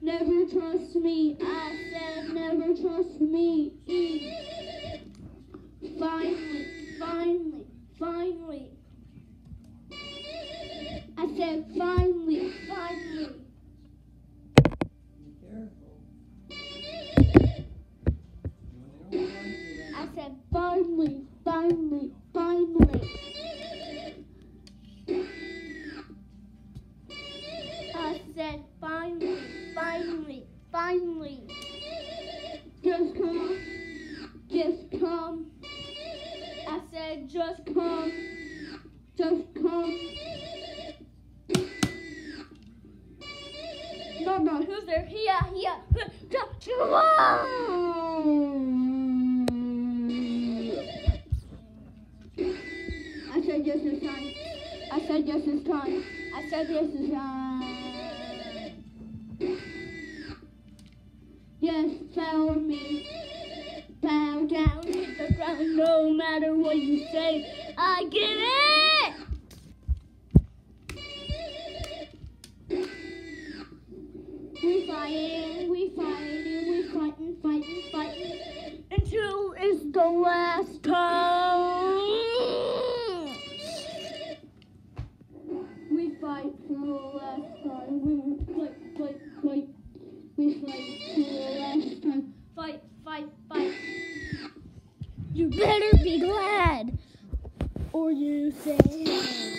Never trust me. I said never trust me. Said finally, finally. I said finally, finally, finally. I said finally, finally, finally. Just come, just come. I said just come, just come. No, who's there? Here, here. On. I said yes this time. I said yes this time. I said yes this time. Yes, follow me. Bow down, hit the ground, no matter what you say. I get it! Fighting, we fighting, we fighting, fighting, fighting until it's the last time. We fight for the last time. We fight, fight, fight. We fight for the last time. Fight, fight, fight. You better be glad, or you say.